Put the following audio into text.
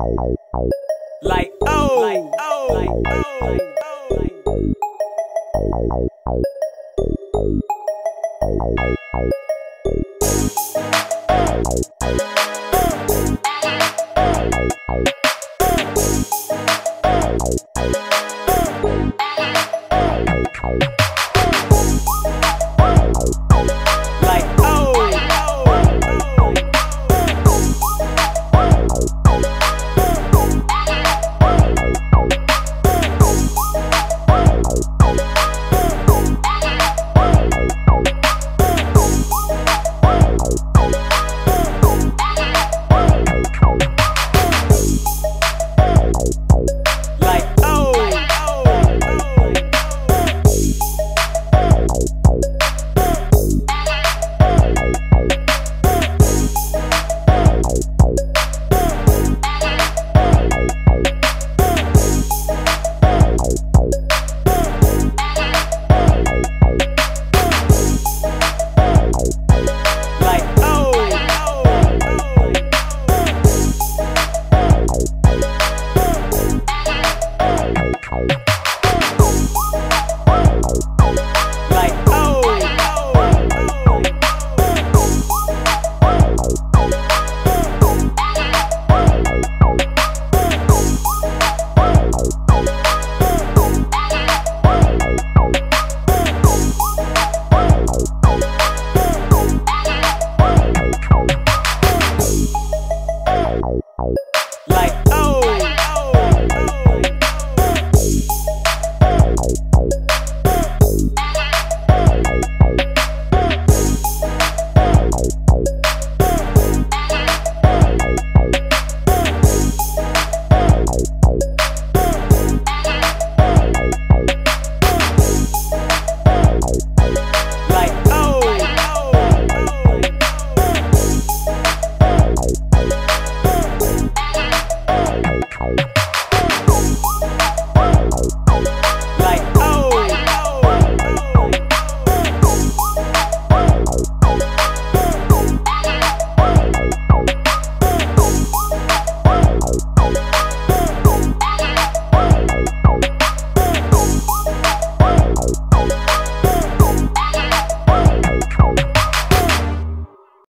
Like oh, like oh, like oh, like oh.